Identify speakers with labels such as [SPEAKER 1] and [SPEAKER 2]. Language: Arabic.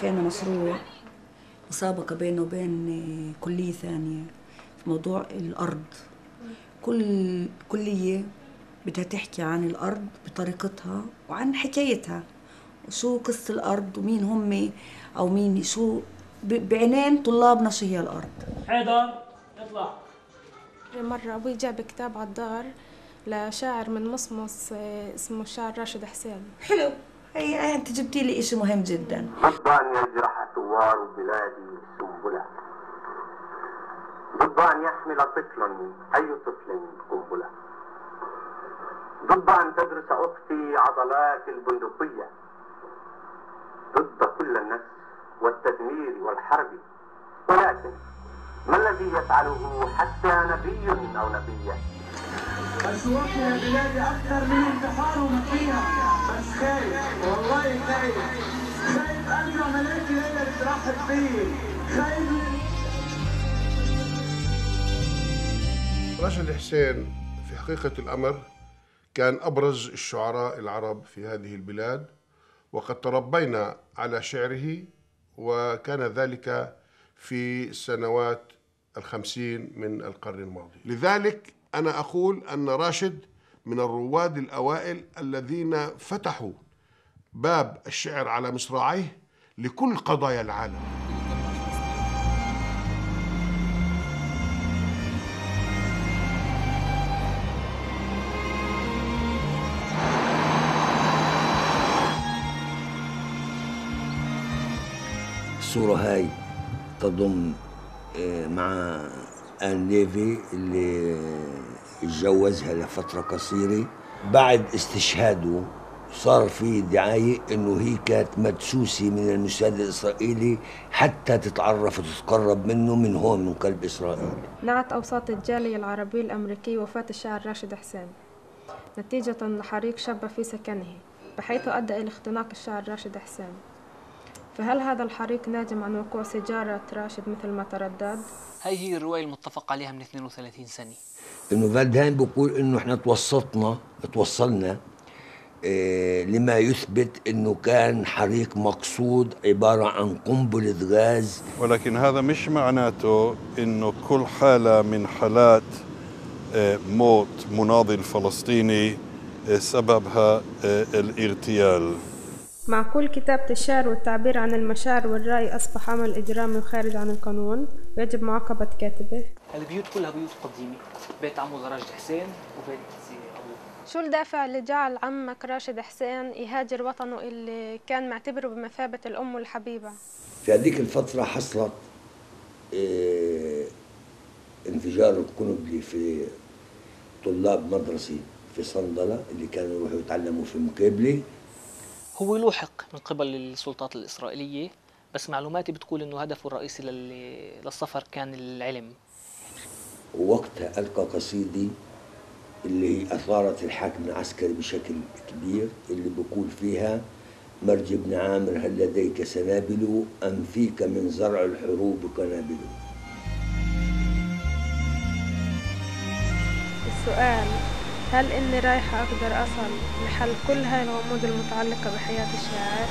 [SPEAKER 1] في عنا مشروع مسابقة بينه وبين آه، كلية ثانية في موضوع الأرض. كل كلية بدها تحكي عن الأرض بطريقتها وعن حكايتها. وشو قصة الأرض ومين هم أو مين شو ب- بعينين طلابنا شو هي الأرض.
[SPEAKER 2] حيدر اطلع.
[SPEAKER 3] مرة أبوي جاب كتاب على الدار لشاعر من مصمص آه، اسمه الشاعر راشد حسين.
[SPEAKER 1] حلو. هي أنت جبتي لي إشي مهم جدا.
[SPEAKER 4] ضد أن يجرح ثوار بلادي سنبلة. ضد أن يحمل طفل أي طفل قنبلة. ضد أن تدرس أختي عضلات البندقية. ضد كل النفس والتدمير والحرب. ولكن ما الذي يفعله حتى نبي أو نبية؟
[SPEAKER 5] أشواق يا بلادي أكثر من انتحار ومكية. بس خايف والله خايف خايف أرجع ملاقي هي اللي ترحب بي خايف
[SPEAKER 6] راشد حسين في حقيقة الأمر كان أبرز الشعراء العرب في هذه البلاد وقد تربينا على شعره وكان ذلك في سنوات الخمسين من القرن الماضي. لذلك أنا أقول أن راشد من الرواد الأوائل الذين فتحوا باب الشعر على مصراعيه لكل قضايا العالم.
[SPEAKER 7] الصورة هاي تضم آه، مع آن ليفي اللي اتجوزها لفترة قصيرة بعد استشهاده صار في دعاية إنه هي كانت مدسوسة من الموساد الإسرائيلي حتى تتعرف وتتقرب منه من هون من قلب إسرائيل.
[SPEAKER 3] نعت أوساط الجالية العربية الأمريكية وفاة الشاعر راشد حسين نتيجة لحريق شب في سكنه بحيث أدى إلى اختناق الشاعر راشد حسين. فهل هذا الحريق ناجم عن وقوع سيجارة راشد مثل ما تردد؟
[SPEAKER 2] هاي هي الرواية المتفق عليها من 32 سنة.
[SPEAKER 7] إنه فالدهان بيقول إنه إحنا توسطنا توصلنا لما يثبت إنه كان حريق مقصود عبارة عن قنبلة غاز.
[SPEAKER 8] ولكن هذا مش معناته إنه كل حالة من حالات آه، موت مناضل فلسطيني آه، سببها آه، الاغتيال
[SPEAKER 3] مع كل كتابة الشعر والتعبير عن المشاعر والرأي أصبح عمل إجرامي وخارج عن القانون ويجب معاقبة كاتبه.
[SPEAKER 2] البيوت كلها بيوت قديمة. بيت عمو راشد حسين وبيت أبوه
[SPEAKER 3] شو الدافع اللي جعل عمك راشد حسين يهاجر وطنه اللي كان معتبره بمثابة الأم الحبيبة؟
[SPEAKER 7] في هذيك الفترة حصلت آه، انفجار القنبلي في طلاب مدرسة في صندلة اللي كانوا يروحوا يتعلموا في مقابلة
[SPEAKER 2] هو لوحق من قبل السلطات الإسرائيلية بس معلوماتي بتقول إنه هدفه الرئيسي لل- للسفر كان العلم
[SPEAKER 7] ووقتها ألقى قصيدة اللي أثارت الحاكم العسكري بشكل كبير اللي بيقول فيها مرج بن عامر هل لديك سنابل أم فيك من زرع الحروب قنابل
[SPEAKER 3] السؤال هل إني رايحة أقدر أصل لحل كل هاي الغموض المتعلقة بحياة الشاعر؟